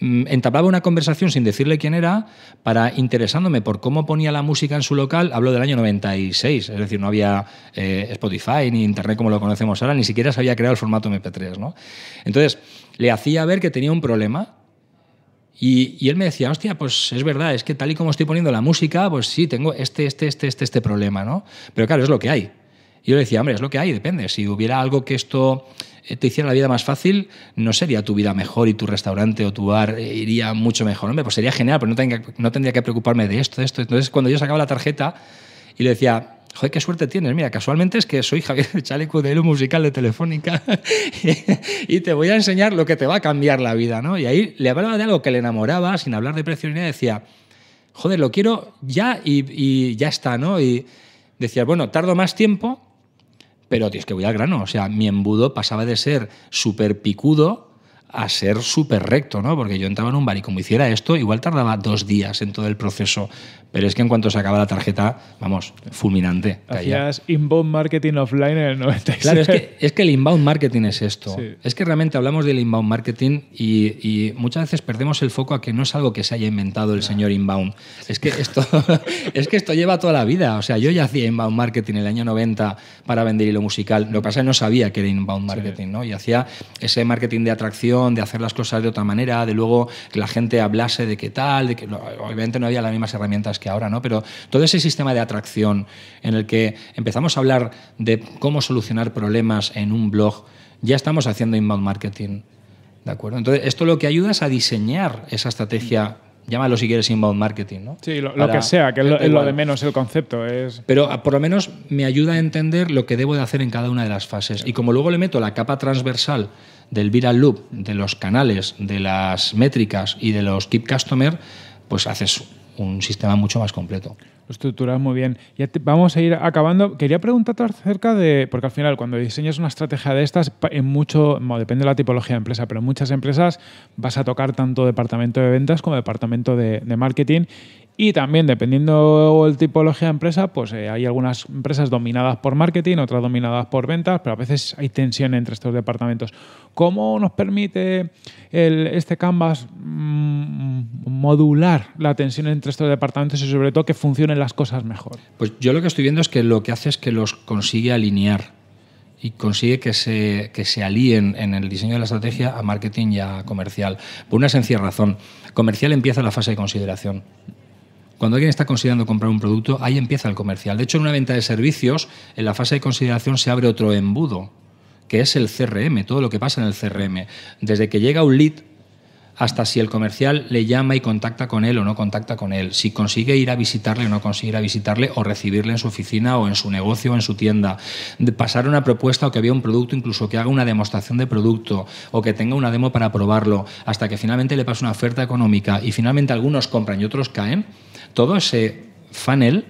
entablaba una conversación sin decirle quién era para interesándome por cómo ponía la música en su local, hablo del año 96, es decir, no había eh, Spotify ni Internet como lo conocemos ahora, ni siquiera se había creado el formato MP3. ¿no? Entonces, le hacía ver que tenía un problema y, él me decía, hostia, pues es verdad, es que tal y como estoy poniendo la música, pues sí, tengo este, este, este, este, este problema, ¿no? Pero claro, es lo que hay. Y yo le decía, hombre, es lo que hay, depende. Si hubiera algo que esto te hiciera la vida más fácil, no sería tu vida mejor y tu restaurante o tu bar eh, iría mucho mejor. Hombre, pues sería genial, pero no tendría, no tendría que preocuparme de esto, de esto. Entonces, cuando yo sacaba la tarjeta y le decía, joder, qué suerte tienes. Mira, casualmente es que soy Javier Chaleco de Hilo Musical de Telefónica y te voy a enseñar lo que te va a cambiar la vida, ¿no? Y ahí le hablaba de algo que le enamoraba, sin hablar de precio ni nada, decía, joder, lo quiero ya y, y ya está, ¿no? Y decía, bueno, tardo más tiempo, pero tienes que voy al grano. O sea, mi embudo pasaba de ser súper picudo a ser súper recto, ¿no? Porque yo entraba en un bar y como hiciera esto, igual tardaba dos días en todo el proceso. Pero es que en cuanto se acaba la tarjeta, vamos, fulminante. Hacías inbound marketing offline en el 96. Claro, es que, es que el inbound marketing es esto. Es que realmente hablamos del inbound marketing y, muchas veces perdemos el foco a que no es algo que se haya inventado el señor inbound. Es que, esto, es que esto lleva toda la vida. O sea, yo ya hacía inbound marketing en el año 90 para vender hilo musical. Lo que pasa es que no sabía que era inbound marketing, ¿no? Y hacía ese marketing de atracción, de hacer las cosas de otra manera, de luego que la gente hablase de qué tal, de que obviamente no había las mismas herramientas que ahora, ¿no? Pero todo ese sistema de atracción en el que empezamos a hablar de cómo solucionar problemas en un blog, ya estamos haciendo inbound marketing. ¿De acuerdo? Entonces, esto lo que ayuda es a diseñar esa estrategia llámalo si quieres inbound marketing, ¿no? Sí, lo, que sea, que es lo, de menos el concepto. Es... Pero ah, por lo menos me ayuda a entender lo que debo de hacer en cada una de las fases. Y como luego le meto la capa transversal del viral loop, de los canales, de las métricas y de los keep customer, pues haces un sistema mucho más completo. Lo estructuras muy bien. Ya vamos a ir acabando. Quería preguntarte acerca de, porque al final cuando diseñas una estrategia de estas, en mucho, depende de la tipología de empresa, pero en muchas empresas vas a tocar tanto departamento de ventas como departamento de, de marketing y también, dependiendo del tipología de empresa, pues eh, hay algunas empresas dominadas por marketing, otras dominadas por ventas, pero a veces hay tensión entre estos departamentos. ¿Cómo nos permite este Canvas mm, modular la tensión entre estos departamentos y sobre todo que funcionen las cosas mejor? Pues yo lo que estoy viendo es que lo que hace es que los consigue alinear y consigue que se, que se alíen en el diseño de la estrategia a marketing y a comercial. Por una sencilla razón. Comercial empieza la fase de consideración. Cuando alguien está considerando comprar un producto, ahí empieza el comercial. De hecho, en una venta de servicios, en la fase de consideración se abre otro embudo, que es el CRM, todo lo que pasa en el CRM. Desde que llega un lead hasta si el comercial le llama y contacta con él o no contacta con él, si consigue ir a visitarle o no consigue ir a visitarle o recibirle en su oficina o en su negocio o en su tienda, pasar una propuesta o que había un producto, incluso que haga una demostración de producto o que tenga una demo para probarlo, hasta que finalmente le pase una oferta económica y finalmente algunos compran y otros caen todo ese funnel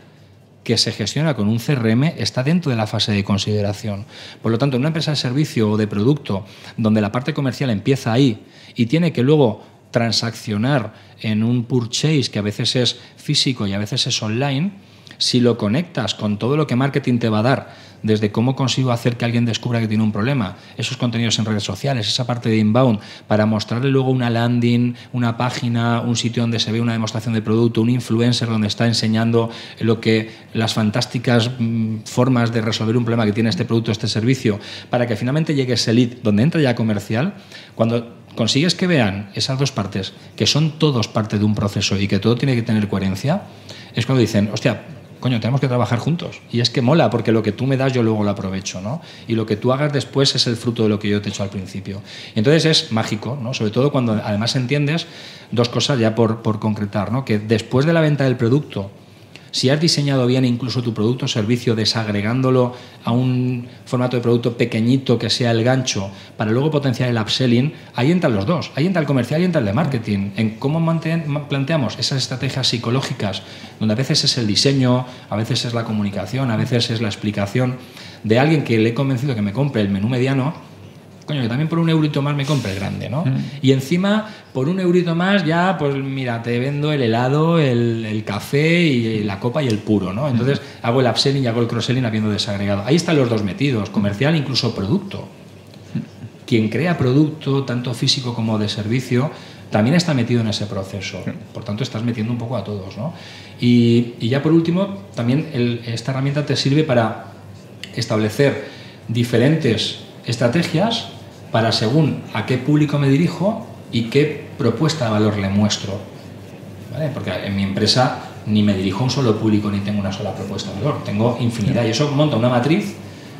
que se gestiona con un CRM está dentro de la fase de consideración. Por lo tanto, en una empresa de servicio o de producto donde la parte comercial empieza ahí y tiene que luego transaccionar en un purchase que a veces es físico y a veces es online, si lo conectas con todo lo que marketing te va a dar, desde cómo consigo hacer que alguien descubra que tiene un problema, esos contenidos en redes sociales, esa parte de inbound, para mostrarle luego una landing, una página, un sitio donde se ve una demostración de producto, un influencer donde está enseñando lo que las fantásticas mm, formas de resolver un problema que tiene este producto, este servicio, para que finalmente llegue ese lead donde entra ya comercial, cuando consigues que vean esas dos partes, que son todos parte de un proceso y que todo tiene que tener coherencia, es cuando dicen, hostia, coño, tenemos que trabajar juntos. Y es que mola, porque lo que tú me das yo luego lo aprovecho, ¿no? Y lo que tú hagas después es el fruto de lo que yo te he hecho al principio. Y entonces es mágico, ¿no? Sobre todo cuando además entiendes dos cosas ya por, por concretar, ¿no? Que después de la venta del producto, si has diseñado bien incluso tu producto o servicio desagregándolo a un formato de producto pequeñito que sea el gancho para luego potenciar el upselling, ahí entran los dos, ahí entra el comercial y entra el de marketing, en cómo planteamos esas estrategias psicológicas, donde a veces es el diseño, a veces es la comunicación, a veces es la explicación de alguien que le he convencido que me compre el menú mediano coño, que también por un eurito más me compre el grande, ¿no? Mm. Y encima, por un eurito más, ya, pues mira, te vendo el helado, el, café y la copa y el puro, ¿no? Entonces mm. hago el upselling y hago el cross-selling habiendo desagregado. Ahí están los dos metidos, comercial incluso producto. Quien crea producto, tanto físico como de servicio, también está metido en ese proceso. Por tanto, estás metiendo un poco a todos, ¿no? Y, ya por último, también esta herramienta te sirve para establecer diferentes estrategias para según a qué público me dirijo y qué propuesta de valor le muestro. Porque en mi empresa ni me dirijo a un solo público ni tengo una sola propuesta de valor, tengo infinidad y eso monta una matriz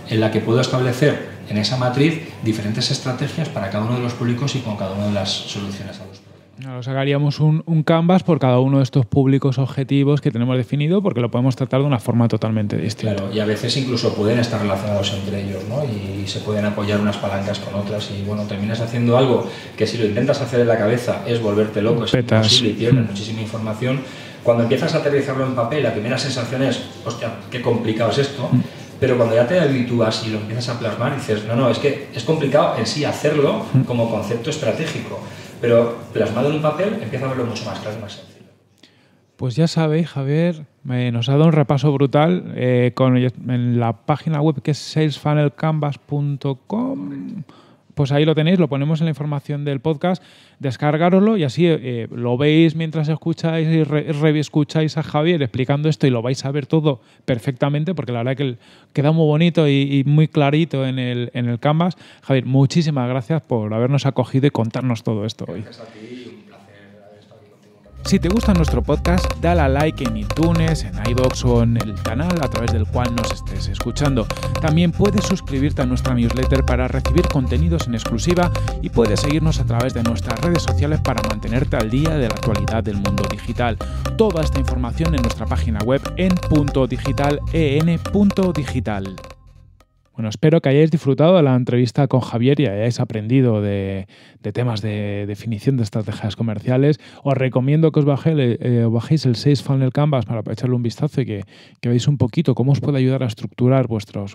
en la que puedo establecer en esa matriz diferentes estrategias para cada uno de los públicos y con cada una de las soluciones a los nos sacaríamos un, un, canvas por cada uno de estos públicos objetivos que tenemos definido porque lo podemos tratar de una forma totalmente distinta. Claro, y a veces incluso pueden estar relacionados entre ellos ¿no? y, se pueden apoyar unas palancas con otras y bueno, terminas haciendo algo que si lo intentas hacer en la cabeza es volverte loco, es imposible y pierdes mm. muchísima información. Cuando empiezas a aterrizarlo en papel, la primera sensación es, hostia, qué complicado es esto. Mm. pero cuando ya te habitúas y lo empiezas a plasmar, dices, no, no, es que es complicado en sí hacerlo como concepto estratégico, pero plasmado en un papel empieza a verlo mucho más claro y más sencillo. Pues ya sabéis, Javier, nos ha dado un repaso brutal eh, con, en la página web que es salesfunnelcanvas.com pues ahí lo tenéis, lo ponemos en la información del podcast, descargaroslo y así eh, lo veis mientras escucháis y re, escucháis a Javier explicando esto y lo vais a ver todo perfectamente porque la verdad que queda muy bonito y, muy clarito en el, en el canvas. Javier, muchísimas gracias por habernos acogido y contarnos todo esto hoy. Si te gusta nuestro podcast, dale a like en iTunes, en iBox o en el canal a través del cual nos estés escuchando. También puedes suscribirte a nuestra newsletter para recibir contenidos en exclusiva y puedes seguirnos a través de nuestras redes sociales para mantenerte al día de la actualidad del mundo digital. Toda esta información en nuestra página web en digital. Bueno, espero que hayáis disfrutado de la entrevista con Javier y hayáis aprendido de, temas de definición de estrategias comerciales. Os recomiendo que os, eh, bajéis el 6 Funnel Canvas para echarle un vistazo y que, veáis un poquito cómo os puede ayudar a estructurar vuestros,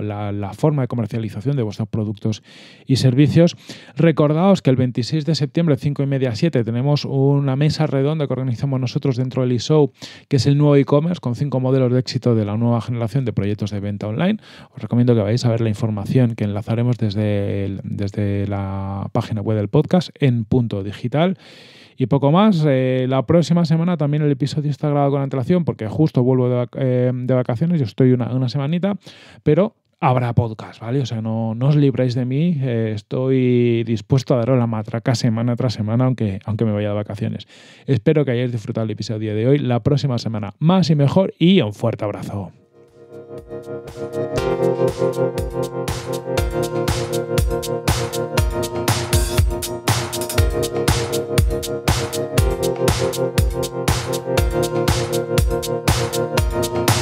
la, forma de comercialización de vuestros productos y servicios. Recordaos que el 26 de septiembre, 5 y media a 7, tenemos una mesa redonda que organizamos nosotros dentro del eShow, que es el nuevo e-commerce con cinco modelos de éxito de la nueva generación de proyectos de venta online. Os recomiendo que vais a ver la información que enlazaremos desde, desde la página web del podcast en punto digital. Y poco más, eh, la próxima semana también el episodio está grabado con antelación porque justo vuelvo de, eh, vacaciones, yo estoy una, una, semanita, pero habrá podcast, ¿vale? O sea, no, no os libréis de mí, eh, estoy dispuesto a daros la matraca semana tras semana, aunque, aunque me vaya de vacaciones. Espero que hayáis disfrutado el episodio de hoy, la próxima semana más y mejor y un fuerte abrazo. Thank